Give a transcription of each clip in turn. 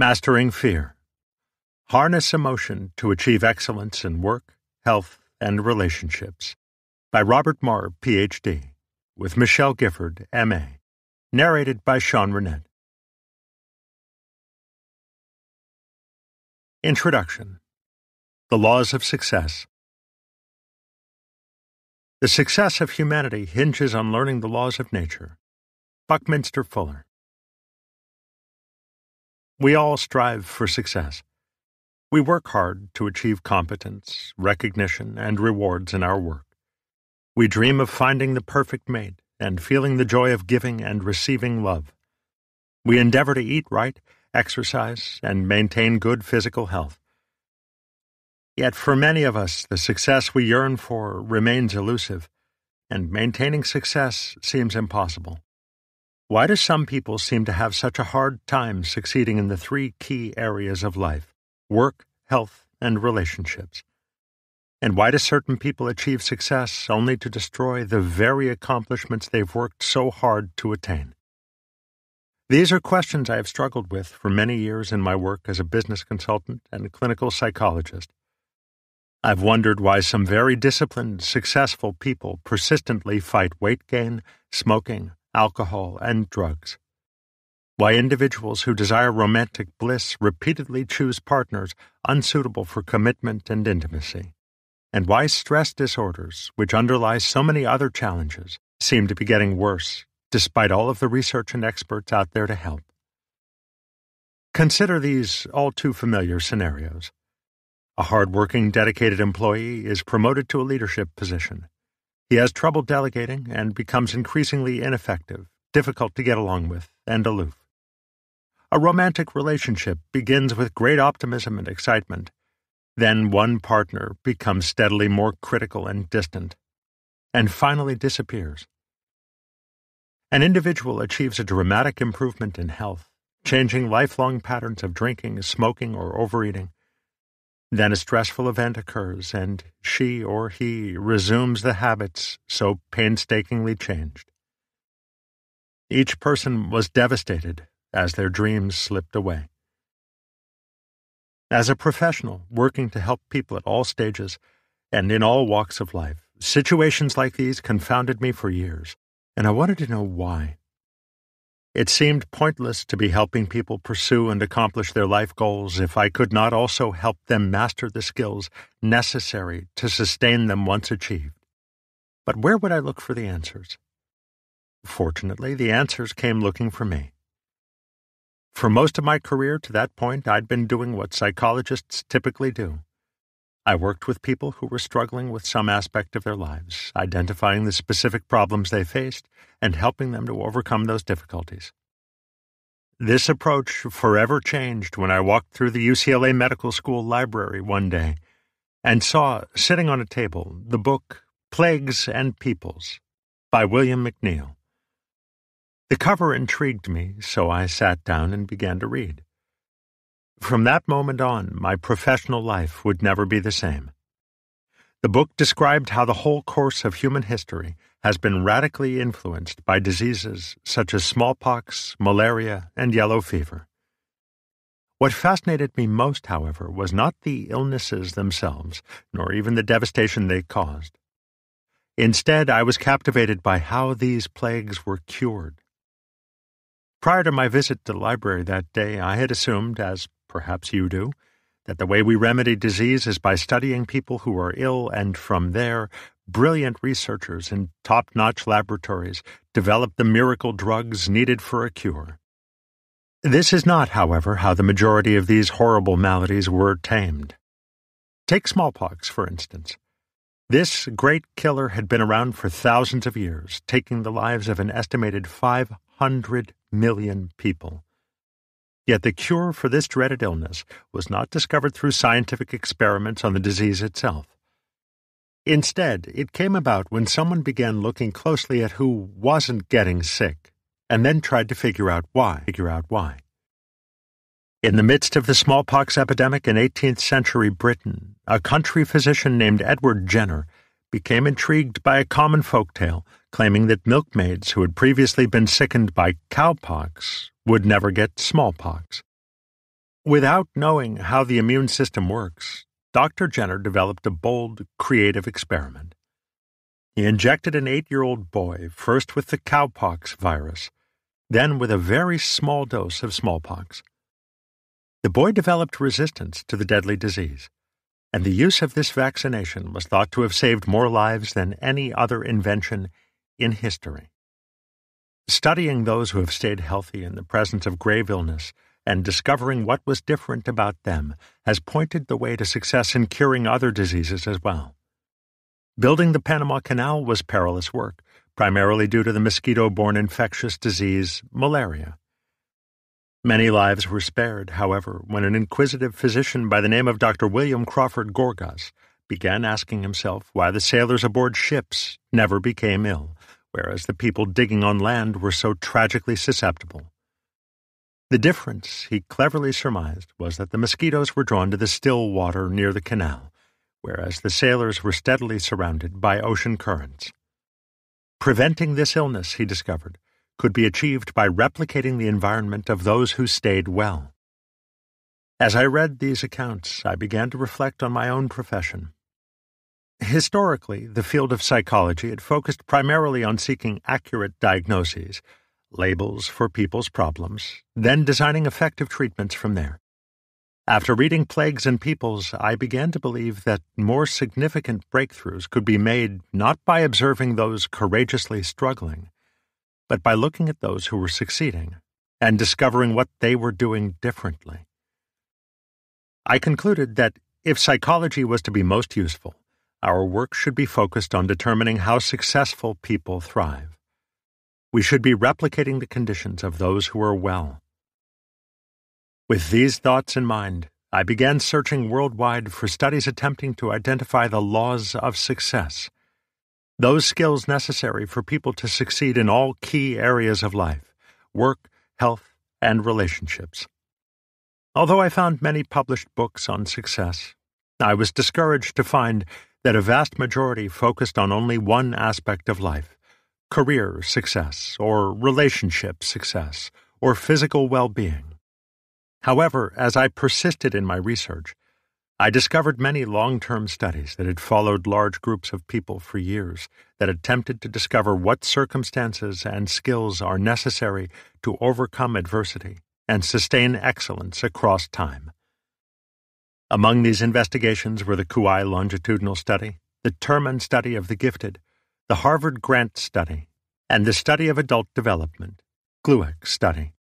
Mastering Fear Harness Emotion to Achieve Excellence in Work, Health, and Relationships by Robert Maurer, Ph.D., with Michelle Gifford, M.A., narrated by Sean Runnette. Introduction The Laws of Success The success of humanity hinges on learning the laws of nature. Buckminster Fuller. We all strive for success. We work hard to achieve competence, recognition, and rewards in our work. We dream of finding the perfect mate and feeling the joy of giving and receiving love. We endeavor to eat right, exercise, and maintain good physical health. Yet for many of us, the success we yearn for remains elusive, and maintaining success seems impossible. Why do some people seem to have such a hard time succeeding in the three key areas of life work, health, and relationships? And why do certain people achieve success only to destroy the very accomplishments they've worked so hard to attain? These are questions I have struggled with for many years in my work as a business consultant and clinical psychologist. I've wondered why some very disciplined, successful people persistently fight weight gain, smoking, alcohol, and drugs. Why individuals who desire romantic bliss repeatedly choose partners unsuitable for commitment and intimacy. And why stress disorders, which underlie so many other challenges, seem to be getting worse, despite all of the research and experts out there to help. Consider these all too familiar scenarios. A hard-working, dedicated employee is promoted to a leadership position. He has trouble delegating and becomes increasingly ineffective, difficult to get along with, and aloof. A romantic relationship begins with great optimism and excitement. Then one partner becomes steadily more critical and distant, and finally disappears. An individual achieves a dramatic improvement in health, changing lifelong patterns of drinking, smoking, or overeating then a stressful event occurs, and she or he resumes the habits so painstakingly changed. Each person was devastated as their dreams slipped away. As a professional working to help people at all stages and in all walks of life, situations like these confounded me for years, and I wanted to know why. It seemed pointless to be helping people pursue and accomplish their life goals if I could not also help them master the skills necessary to sustain them once achieved. But where would I look for the answers? Fortunately, the answers came looking for me. For most of my career to that point, I'd been doing what psychologists typically do I worked with people who were struggling with some aspect of their lives, identifying the specific problems they faced and helping them to overcome those difficulties. This approach forever changed when I walked through the UCLA Medical School library one day and saw, sitting on a table, the book Plagues and Peoples by William McNeill. The cover intrigued me, so I sat down and began to read. From that moment on, my professional life would never be the same. The book described how the whole course of human history has been radically influenced by diseases such as smallpox, malaria, and yellow fever. What fascinated me most, however, was not the illnesses themselves, nor even the devastation they caused. Instead, I was captivated by how these plagues were cured. Prior to my visit to the library that day, I had assumed, as perhaps you do, that the way we remedy disease is by studying people who are ill and from there, brilliant researchers in top notch laboratories develop the miracle drugs needed for a cure. This is not, however, how the majority of these horrible maladies were tamed. Take smallpox, for instance. This great killer had been around for thousands of years, taking the lives of an estimated 500 million people. Yet the cure for this dreaded illness was not discovered through scientific experiments on the disease itself. Instead, it came about when someone began looking closely at who wasn't getting sick, and then tried to figure out why. Figure out why. In the midst of the smallpox epidemic in 18th century Britain, a country physician named Edward Jenner became intrigued by a common folk tale claiming that milkmaids who had previously been sickened by cowpox would never get smallpox. Without knowing how the immune system works, Dr. Jenner developed a bold, creative experiment. He injected an eight year old boy first with the cowpox virus, then with a very small dose of smallpox. The boy developed resistance to the deadly disease, and the use of this vaccination was thought to have saved more lives than any other invention in history. Studying those who have stayed healthy in the presence of grave illness and discovering what was different about them has pointed the way to success in curing other diseases as well. Building the Panama Canal was perilous work, primarily due to the mosquito borne infectious disease, malaria. Many lives were spared, however, when an inquisitive physician by the name of Dr. William Crawford Gorgas began asking himself why the sailors aboard ships never became ill, whereas the people digging on land were so tragically susceptible. The difference, he cleverly surmised, was that the mosquitoes were drawn to the still water near the canal, whereas the sailors were steadily surrounded by ocean currents. Preventing this illness, he discovered, could be achieved by replicating the environment of those who stayed well. As I read these accounts, I began to reflect on my own profession. Historically, the field of psychology had focused primarily on seeking accurate diagnoses labels for people's problems, then designing effective treatments from there. After reading Plagues and Peoples, I began to believe that more significant breakthroughs could be made not by observing those courageously struggling, but by looking at those who were succeeding and discovering what they were doing differently. I concluded that if psychology was to be most useful, our work should be focused on determining how successful people thrive. We should be replicating the conditions of those who are well. With these thoughts in mind, I began searching worldwide for studies attempting to identify the laws of success, those skills necessary for people to succeed in all key areas of life work, health, and relationships. Although I found many published books on success, I was discouraged to find that a vast majority focused on only one aspect of life career success, or relationship success, or physical well being. However, as I persisted in my research, I discovered many long term studies that had followed large groups of people for years that attempted to discover what circumstances and skills are necessary to overcome adversity and sustain excellence across time. Among these investigations were the Kauai Longitudinal Study, the Terman Study of the Gifted, the Harvard Grant Study, and the Study of Adult Development, Glueck Study.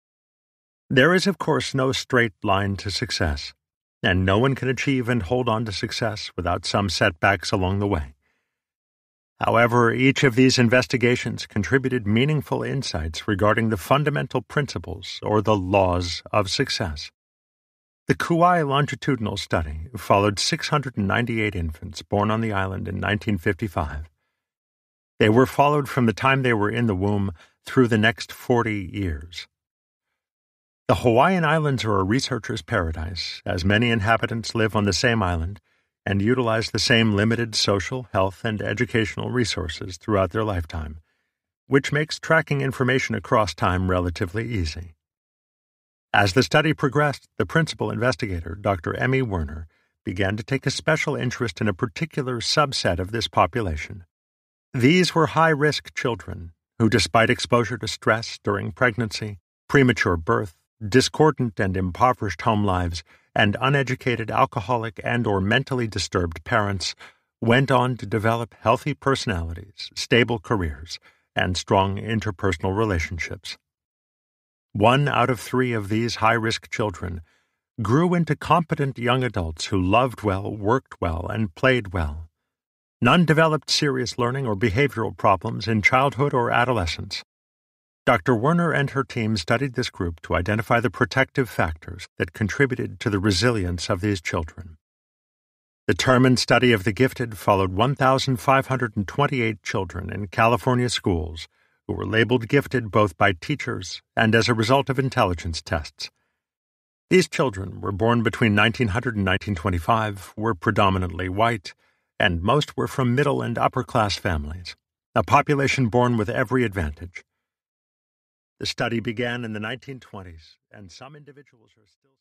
There is, of course, no straight line to success, and no one can achieve and hold on to success without some setbacks along the way. However, each of these investigations contributed meaningful insights regarding the fundamental principles or the laws of success. The Kauai longitudinal study followed 698 infants born on the island in 1955 they were followed from the time they were in the womb through the next 40 years. The Hawaiian Islands are a researcher's paradise, as many inhabitants live on the same island and utilize the same limited social, health, and educational resources throughout their lifetime, which makes tracking information across time relatively easy. As the study progressed, the principal investigator, Dr. Emmy Werner, began to take a special interest in a particular subset of this population these were high risk children who, despite exposure to stress during pregnancy, premature birth, discordant and impoverished home lives, and uneducated alcoholic and or mentally disturbed parents, went on to develop healthy personalities, stable careers, and strong interpersonal relationships. One out of three of these high risk children grew into competent young adults who loved well, worked well, and played well. None developed serious learning or behavioral problems in childhood or adolescence. Dr. Werner and her team studied this group to identify the protective factors that contributed to the resilience of these children. The Terman study of the gifted followed 1,528 children in California schools who were labeled gifted both by teachers and as a result of intelligence tests. These children were born between 1900 and 1925, were predominantly white, and most were from middle and upper class families, a population born with every advantage. The study began in the 1920s, and some individuals are still.